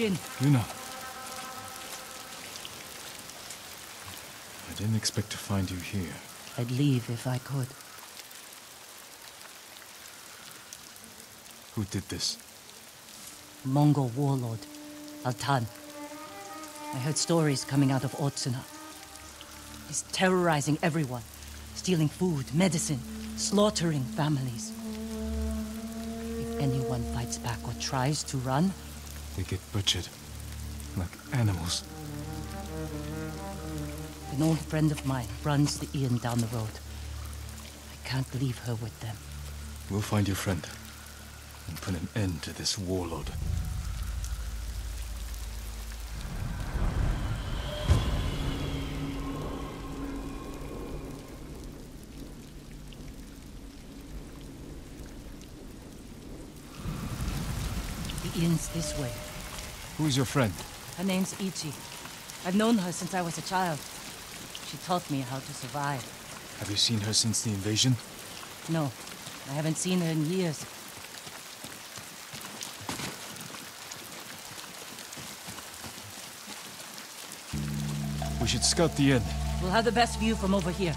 Jin. Yuna. I didn't expect to find you here. I'd leave if I could. Who did this? Mongol warlord, Altan. I heard stories coming out of Otsuna. He's terrorizing everyone, stealing food, medicine, slaughtering families. If anyone fights back or tries to run, They get butchered. Like animals. an old friend of mine runs the inn down the road. I can't leave her with them. We'll find your friend. And put an end to this warlord. Inn's this way. Who's your friend? Her name's Ichi. I've known her since I was a child. She taught me how to survive. Have you seen her since the invasion? No, I haven't seen her in years. We should scout the inn. We'll have the best view from over here.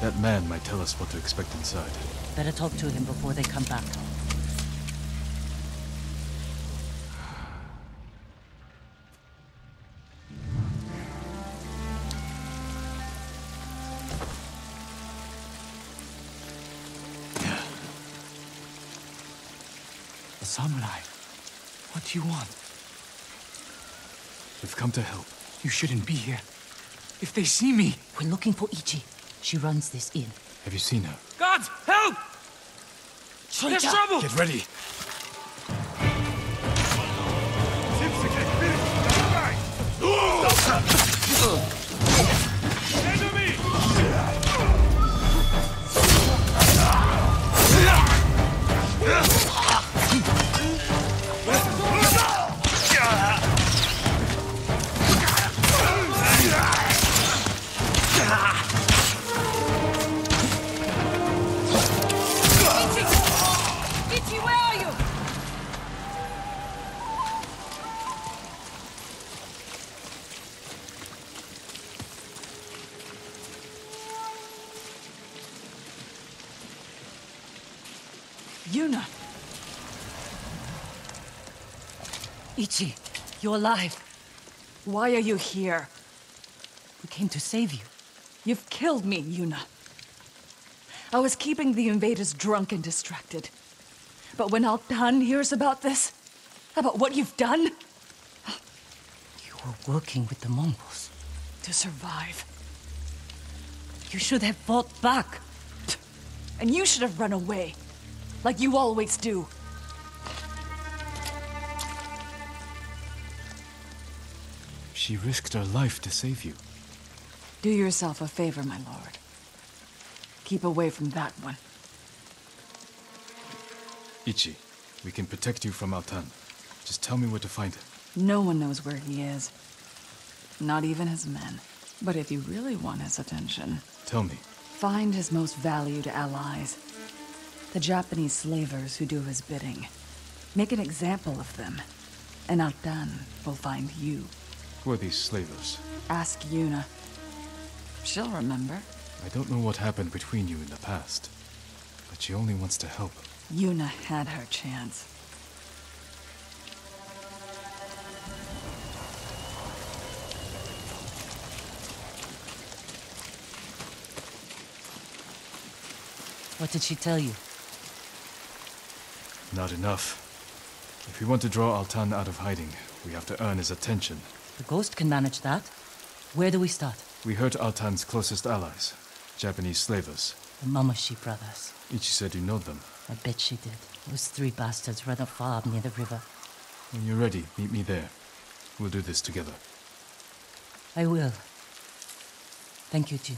That man might tell us what to expect inside. Better talk to him before they come back. You shouldn't be here. If they see me... We're looking for Ichi. She runs this inn. Have you seen her? Gods, help! There's trouble! Get ready! Ichi, Yuna, Ichi, you're alive. why are you here? We came to save you. You've killed me, Yuna. I was keeping the invaders drunk and distracted. But when Altan hears about this, about what you've done, You were working with the Mongols. to survive, You should have fought back. and you should have run away, like you always do. She risked her life to save you. Do yourself a favor, my lord. Keep away from that one. Ichi, we can protect you from Altan. Just tell me where to find him. No one knows where he is. Not even his men. But if you really want his attention, Tell me. find his most valued allies. The Japanese slavers who do his bidding. Make an example of them. And Altan will find you. Who are these slavers? Ask Yuna. She'll remember. I don't know what happened between you in the past. But she only wants to help. Yuna had her chance. What did she tell you? Not enough. If we want to draw Altan out of hiding, we have to earn his attention. The ghost can manage that. Where do we start? We hurt Altan's closest allies, Japanese slavers. The Mamushi brothers. Ichi said you know them. I bet she did. Those three bastards run a farm near the river. When you're ready, meet me there. We'll do this together. I will. Thank you, Jin.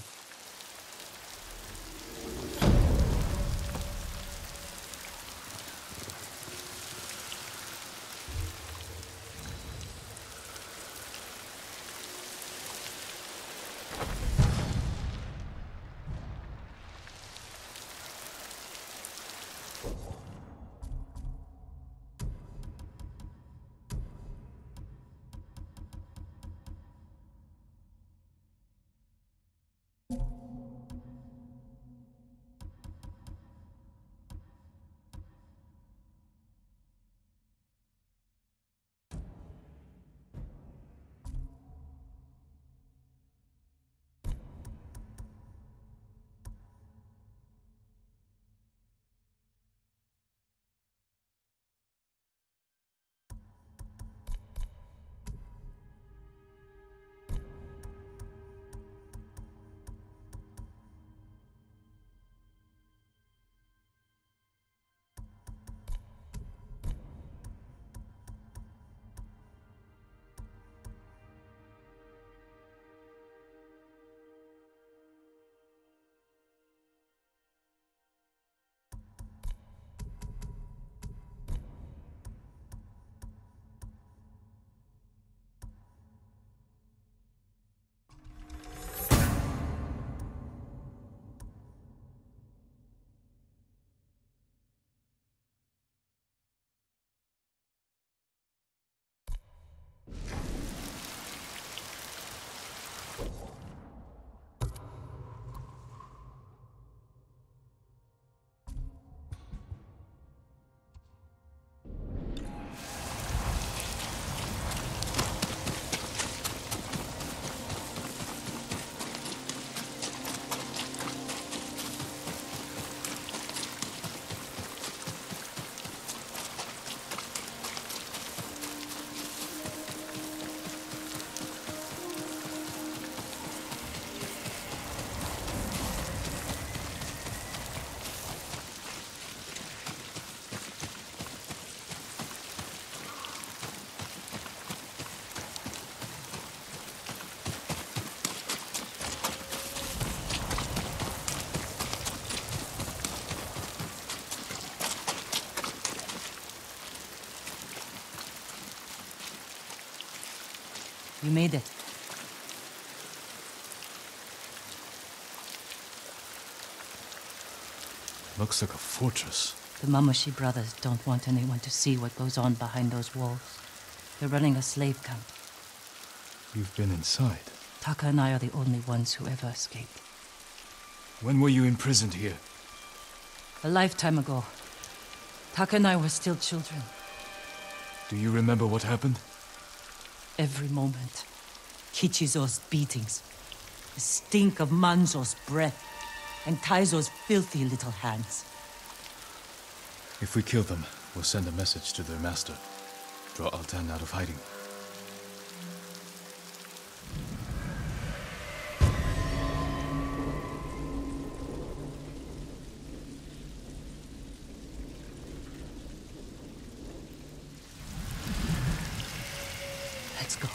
You made it. Looks like a fortress. The Mamushi brothers don't want anyone to see what goes on behind those walls. They're running a slave camp. You've been inside. Taka and I are the only ones who ever escaped. When were you imprisoned here? A lifetime ago. Taka and I were still children. Do you remember what happened? Every moment. Kichizo's beatings. The stink of Manzo's breath. And Taizo's filthy little hands. If we kill them, we'll send a message to their master. Draw Altan out of hiding. Let's go.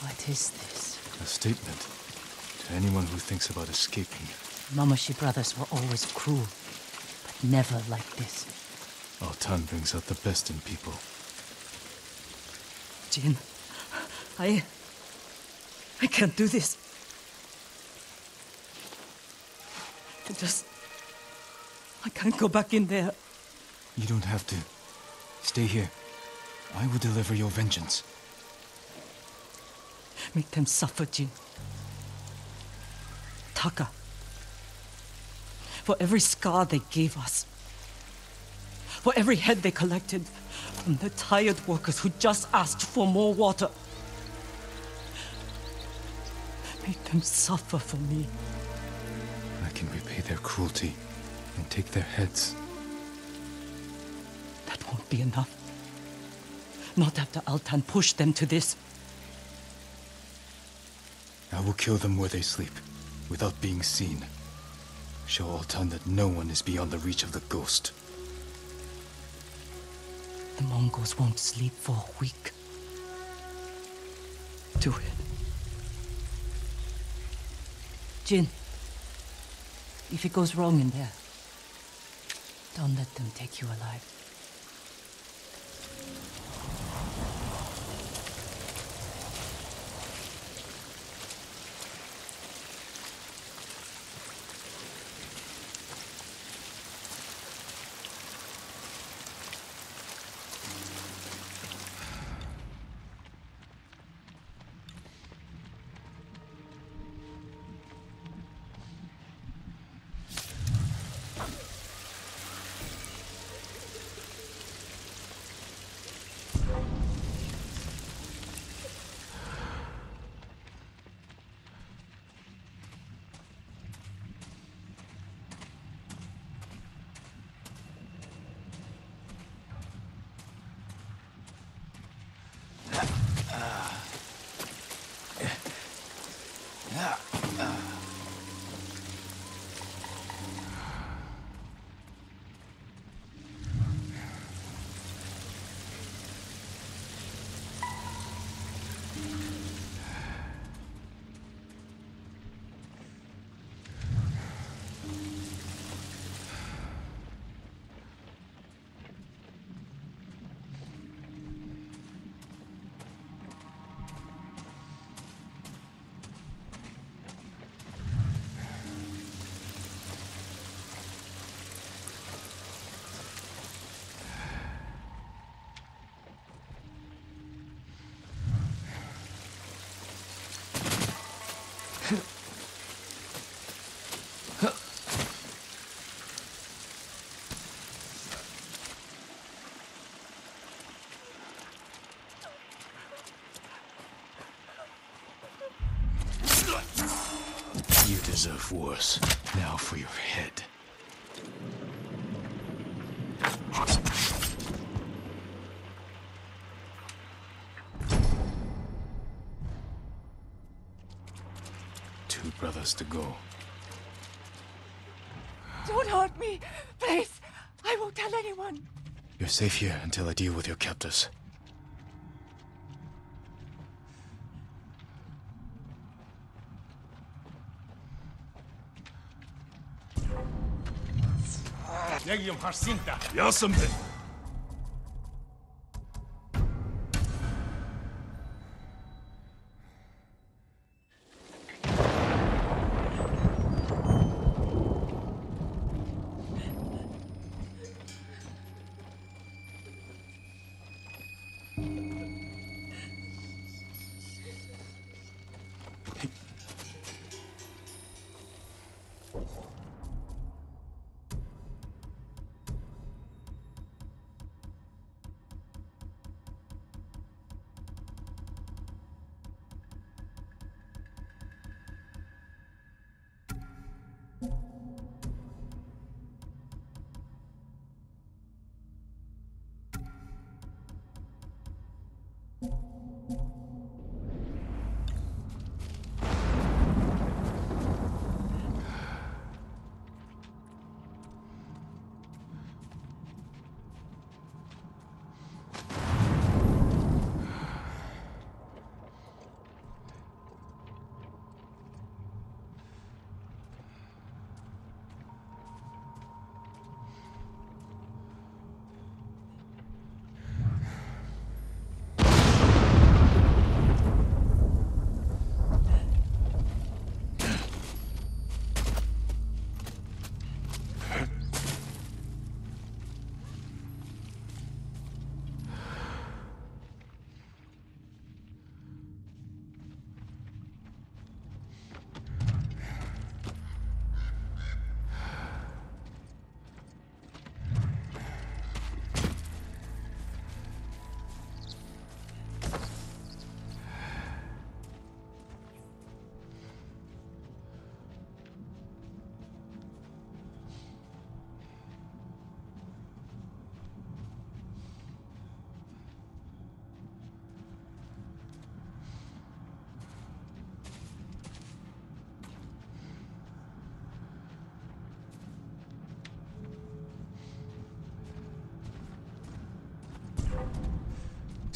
What is this? A statement to anyone who thinks about escaping. Mamushi brothers were always cruel, but never like this. Altan brings out the best in people. Jin, I. I can't do this. I just. I can't go back in there. You don't have to. Stay here. I will deliver your vengeance. Make them suffer, Jin. Taka. For every scar they gave us. For every head they collected from the tired workers who just asked for more water. Make them suffer for me. I can repay their cruelty and take their heads. That won't be enough. Not after Altan pushed them to this. I will kill them where they sleep, without being seen. Show Altan that no one is beyond the reach of the ghost. The Mongols won't sleep for a week. Do it. Jin, if it goes wrong in there, don't let them take you alive. Now for your head. Two brothers to go. Don't hurt me! Please! I won't tell anyone! You're safe here until I deal with your captors. Elysium Jacinta. Ja, something.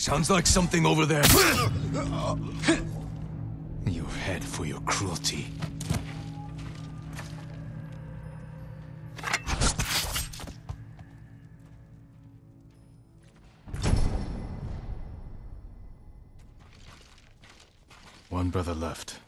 Sounds like something over there. Your head for your cruelty. One brother left.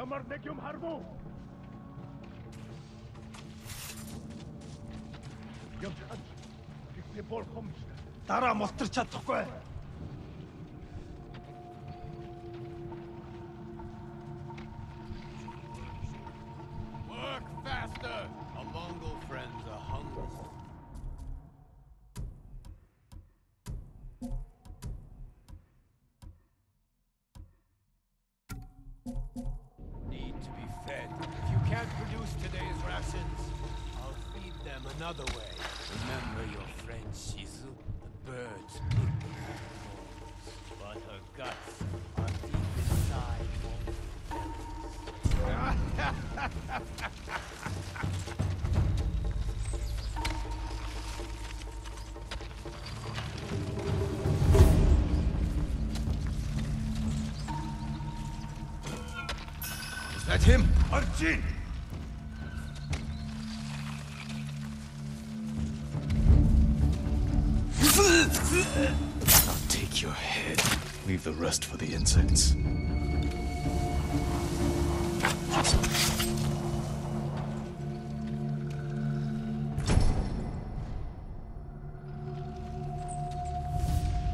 Ямар нэг юм хармуу? Юм хад. Гэхдээ бол хомч. Дараа мултарч чадахгүй.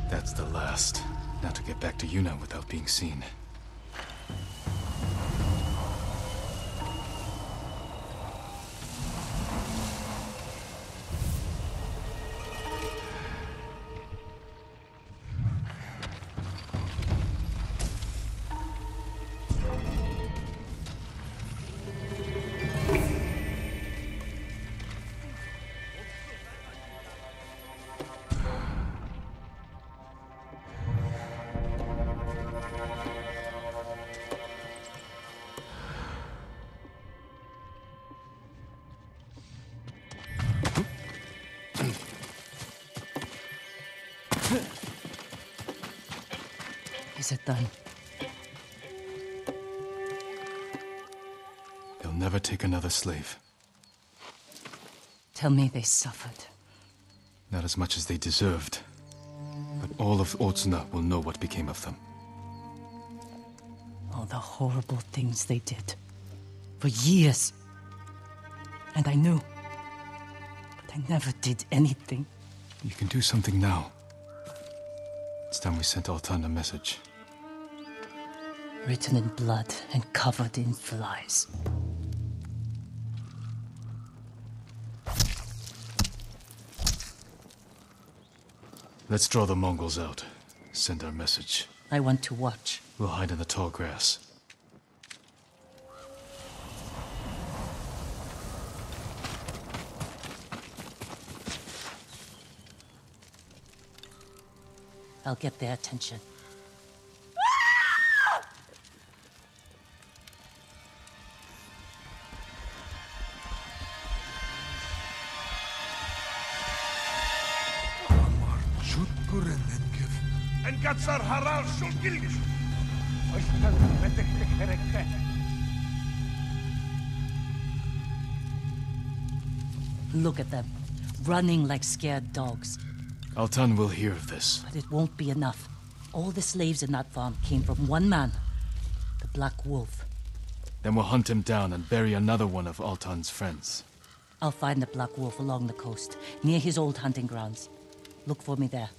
That's the last. Now to get back to Yuna without being seen. Another slave. Tell me they suffered. Not as much as they deserved. But all of Otsuna will know what became of them. All the horrible things they did. For years. And I knew. But I never did anything. You can do something now. It's time we sent Altan a message. Written in blood and covered in flies. Let's draw the Mongols out. Send our message. I want to watch. We'll hide in the tall grass. I'll get their attention. En gatsar harar shul gilgish. Oishtal. Look at them. Running like scared dogs. Altan will hear of this. But it won't be enough. All the slaves in that farm came from one man. The Black Wolf. Then we'll hunt him down and bury another one of Altan's friends. I'll find the Black Wolf along the coast, near his old hunting grounds. Look for me there.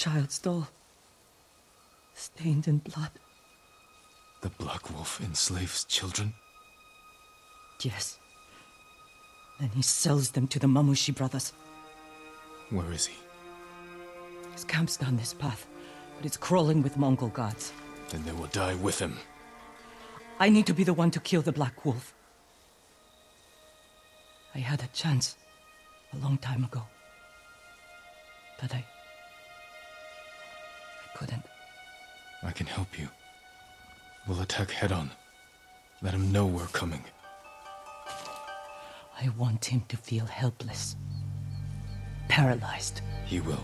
Child's doll. Stained in blood. The Black Wolf enslaves children? Yes. Then he sells them to the Mamushi brothers. Where is he? His camp's down this path, but it's crawling with Mongol guards. Then they will die with him. I need to be the one to kill the Black Wolf. I had a chance a long time ago. But I. I I can help you. We'll attack head on. Let him know we're coming. I want him to feel helpless. Paralyzed. He will.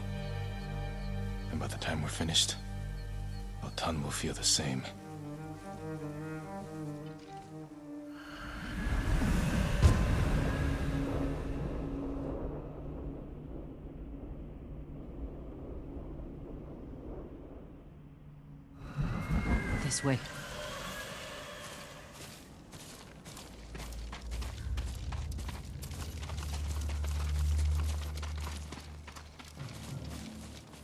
And by the time we're finished, Altan will feel the same. This way.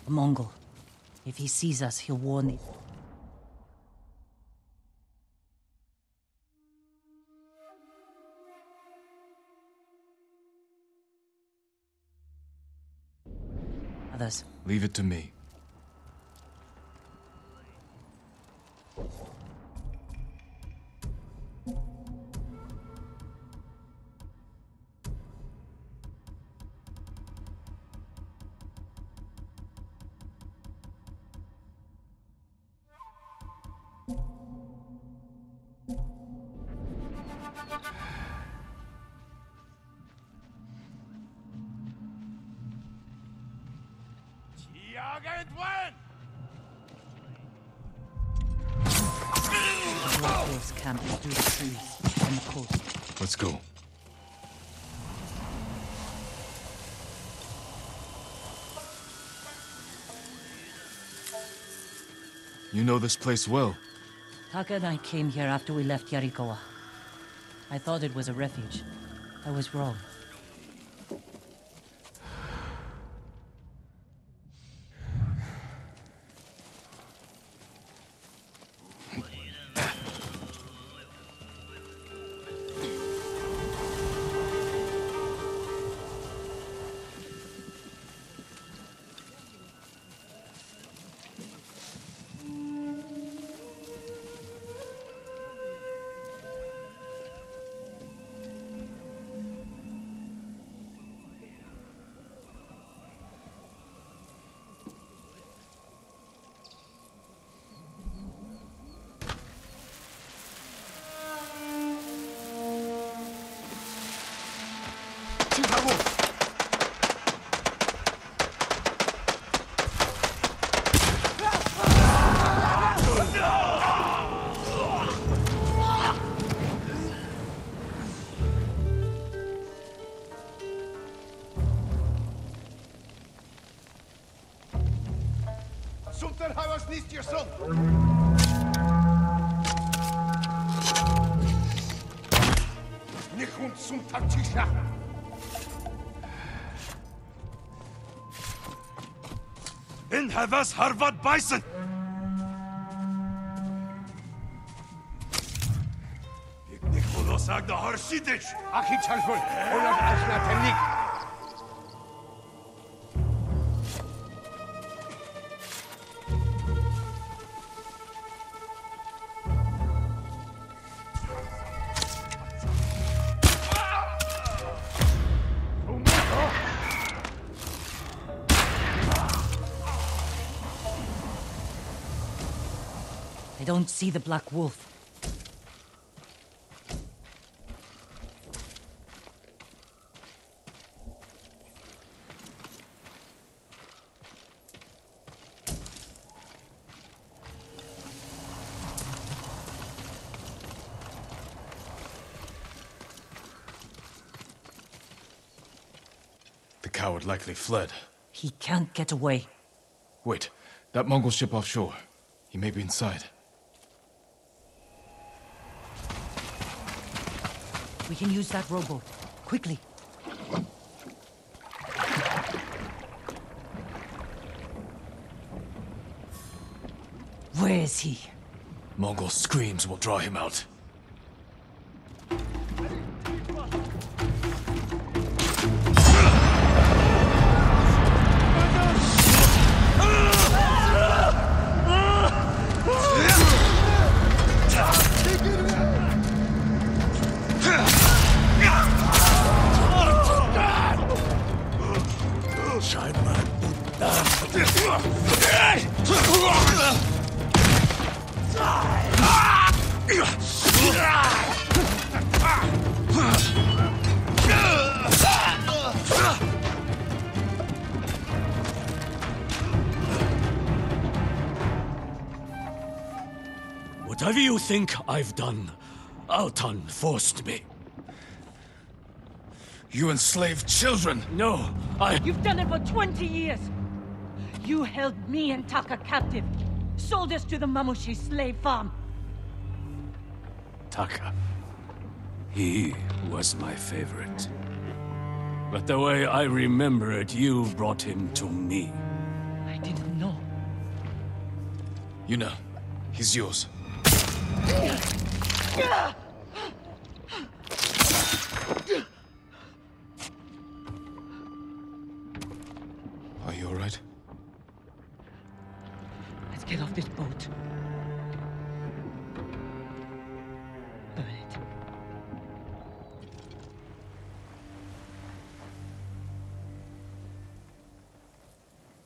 A Mongol. If he sees us, he'll warn it. Others. Leave it to me. Know this place well. Taka and I came here after we left Yarikawa. I thought it was a refuge. I was wrong. Niech uns zum Tag cisza! In Havas Harvard Bison! Jak niech ono sagda harszydyć! Achi czarfol, olad aż na ten nikt! See the Black Wolf. The coward likely fled. He can't get away. Wait, that Mongol ship offshore. He may be inside. We can use that rowboat. Quickly. Where is he? Mongol screams will draw him out. Whatever you think I've done, Altan forced me. You enslaved children! No, I. You've done it for 20 years! You held me and Taka captive, sold us to the Mamushi slave farm. Taka. He was my favorite. But the way I remember it, you brought him to me. I didn't know. You know, he's yours. Are you alright? Let's get off this boat. Burn it.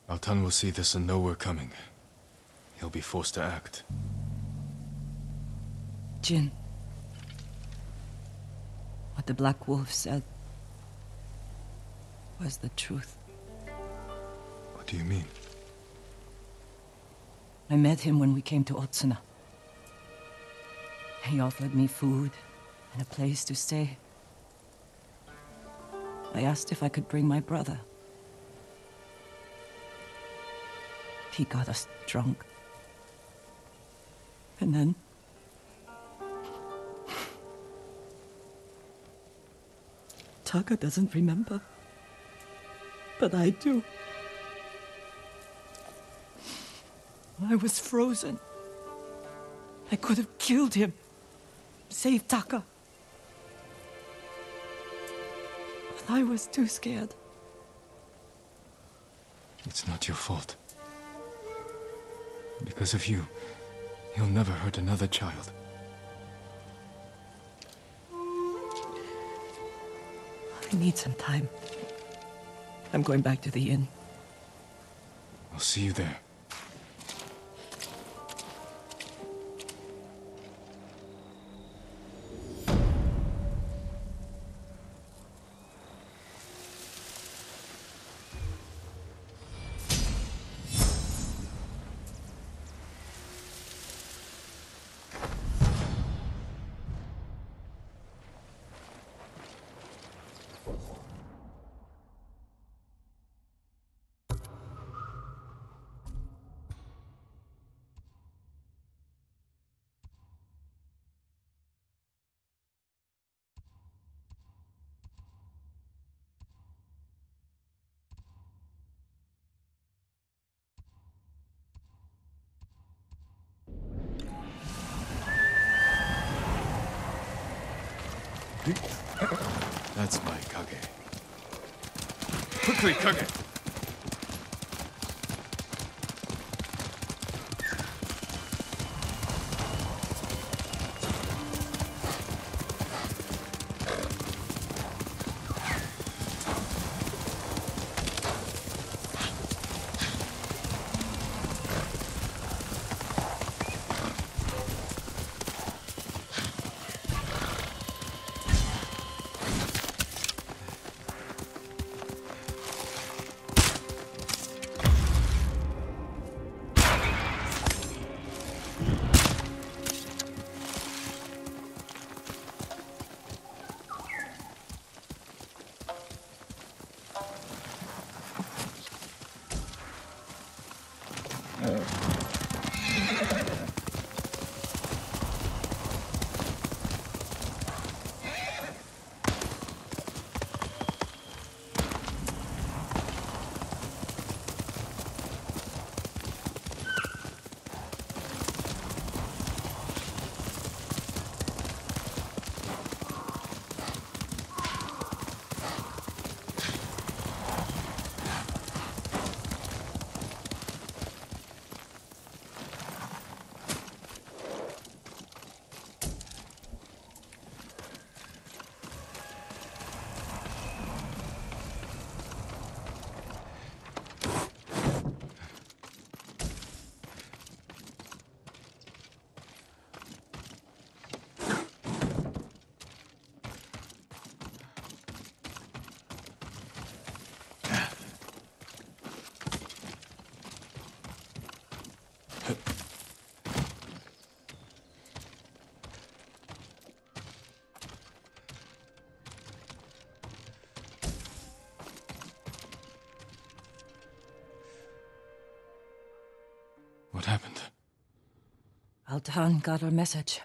Altan will see this and know we're coming. He'll be forced to act. Jin. What the Black Wolf said was the truth. What do you mean? I met him when we came to Otsuna. He offered me food and a place to stay. I asked if I could bring my brother. He got us drunk. And then... Taka doesn't remember. But I do. I was frozen. I could have killed him. Saved Taka. But I was too scared. It's not your fault. Because of you, he'll never hurt another child. I need some time. I'm going back to the inn. I'll see you there. That's my Kage. Quickly, Kage! Happened? Altan got our message.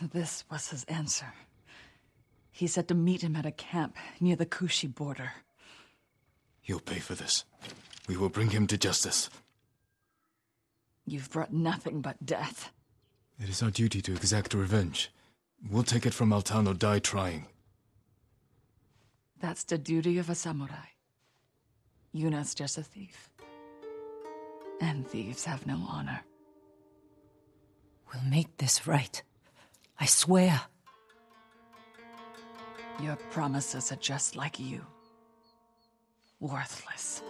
This was his answer. He said to meet him at a camp near the Kushi border. He'll pay for this. We will bring him to justice. You've brought nothing but death. It is our duty to exact revenge. We'll take it from Altan or die trying. That's the duty of a samurai. Yuna's just a thief. And thieves have no honor. We'll make this right. I swear. Your promises are just like you. Worthless.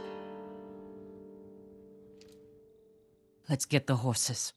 Let's get the horses.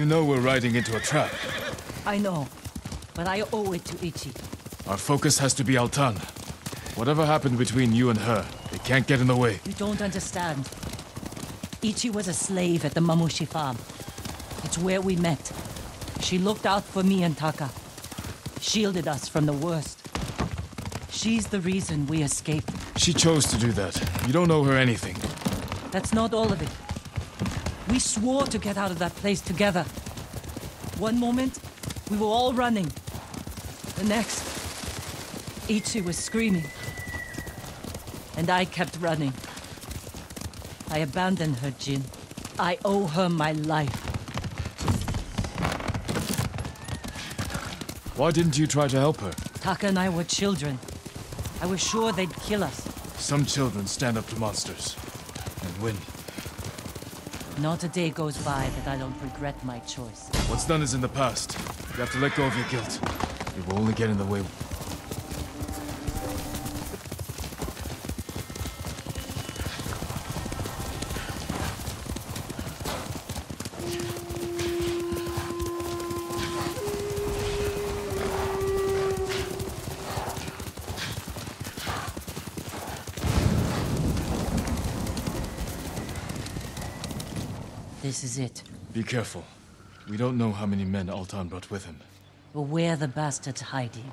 You know we're riding into a trap. I know, but I owe it to Ichi. Our focus has to be Altan. Whatever happened between you and her, it can't get in the way. You don't understand. Ichi was a slave at the Mamushi farm. It's where we met. She looked out for me and Taka. Shielded us from the worst. She's the reason we escaped. She chose to do that. You don't owe her anything. That's not all of it. We swore to get out of that place together. One moment, we were all running. The next, Ichi was screaming. And I kept running. I abandoned her, Jin. I owe her my life. Why didn't you try to help her? Taka and I were children. I was sure they'd kill us. Some children stand up to monsters and win. Not a day goes by that I don't regret my choice. What's done is in the past. You have to let go of your guilt. It will only get in the way. Is it. Be careful. We don't know how many men Altan brought with him. But where the bastard's hiding.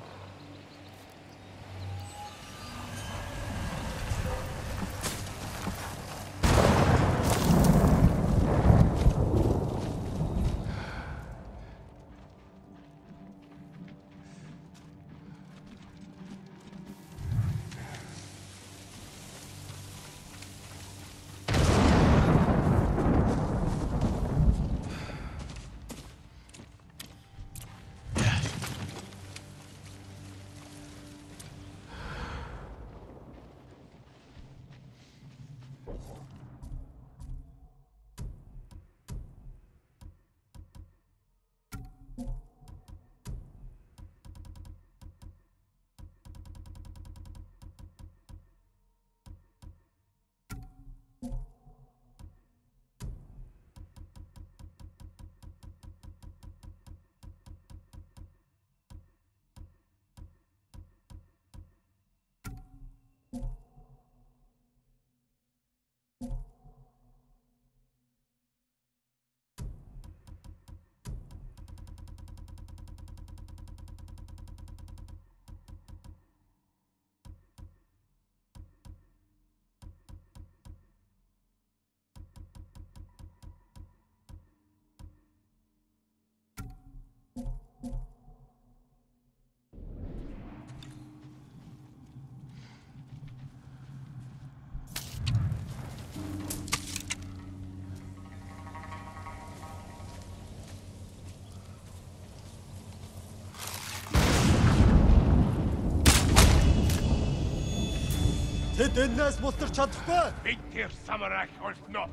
Тэд энэс мултарч чадахгүй. Бид тэр самараг олдно.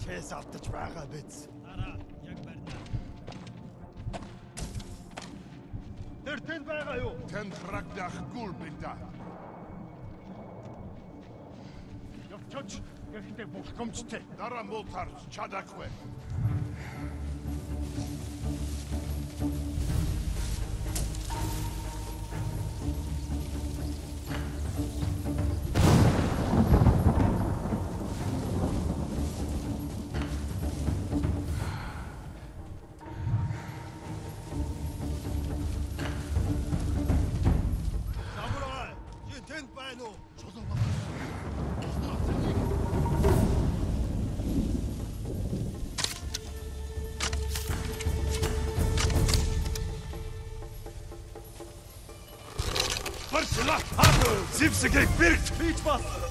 Шээс автаж байгаа биз. Тэр тэнд байгаа юу? Тэнд рагдах гүл бита. Явчаач. Гэхдээ болохгомжтой. Дараа муултарч чадахгүй. Hepsi gepirkt! Hiç bastı!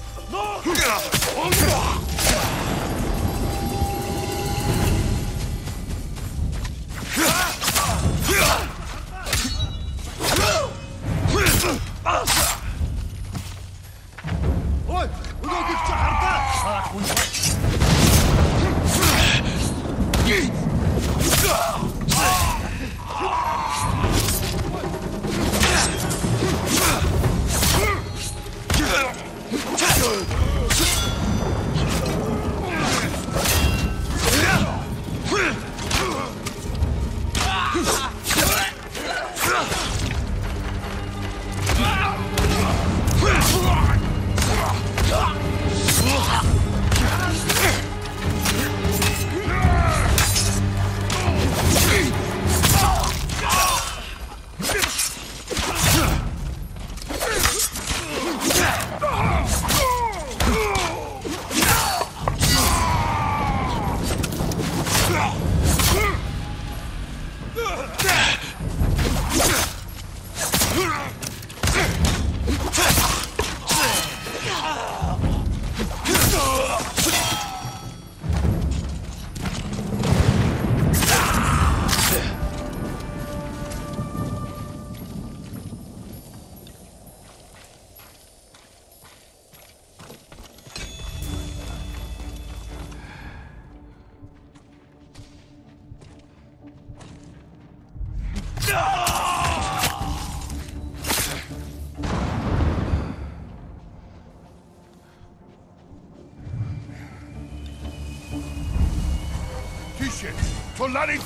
Bullshit! Solari...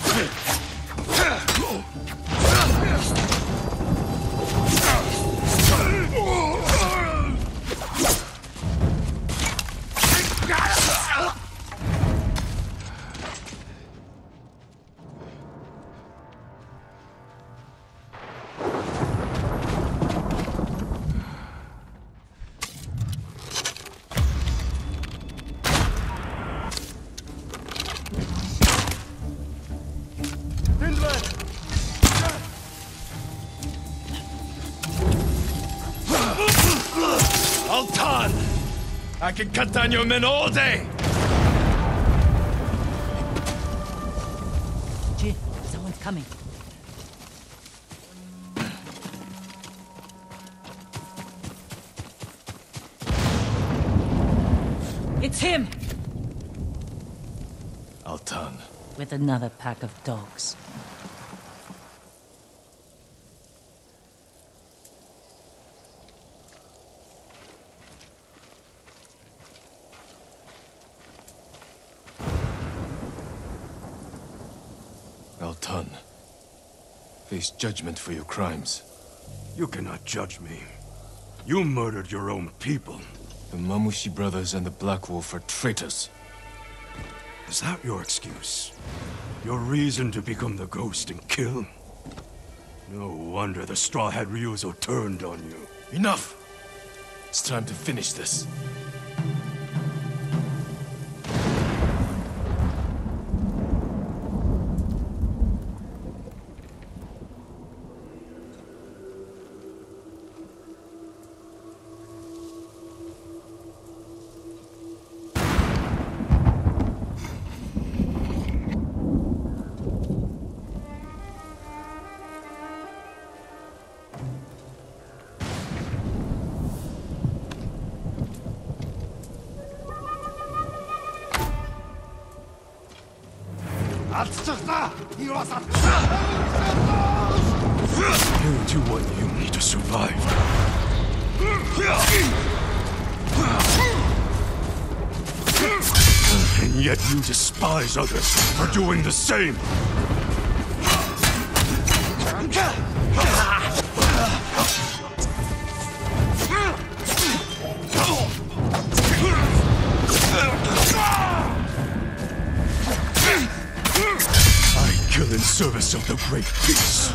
Can cut down your men all day! Jin, someone's coming. It's him! Altan. With another pack of dogs. Altan. Face judgment for your crimes. You cannot judge me. You murdered your own people. The Mamushi brothers and the Black Wolf are traitors. Is that your excuse? Your reason to become the ghost and kill? No wonder the Straw Hat Ryuzo turned on you. Enough! It's time to finish this. Doing the same. I kill in service of the great peace.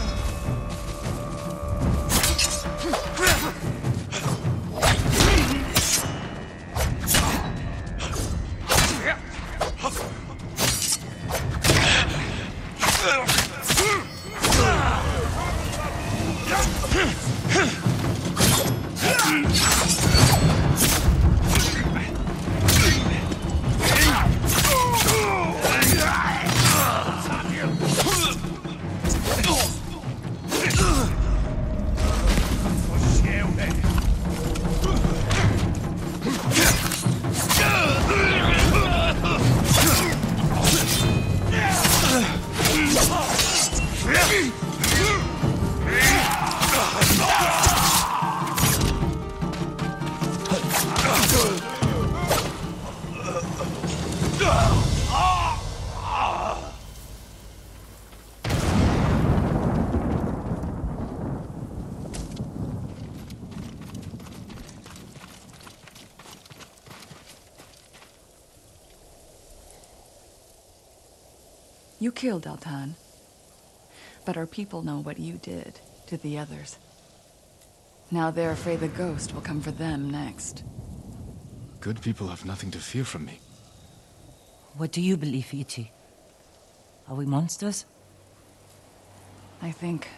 Killed Altan. But our people know what you did to the others. Now they're afraid the ghost will come for them next. Good people have nothing to fear from me. What do you believe, Ichi? Are we monsters? I think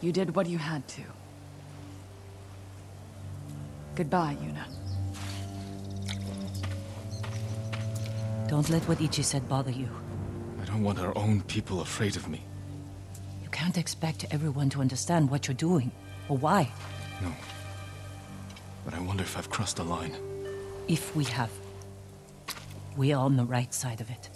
you did what you had to. Goodbye, Yuna. Don't let what Ichi said bother you. I don't want our own people afraid of me. You can't expect everyone to understand what you're doing, or why. No. But I wonder if I've crossed a line. If we have. We are on the right side of it.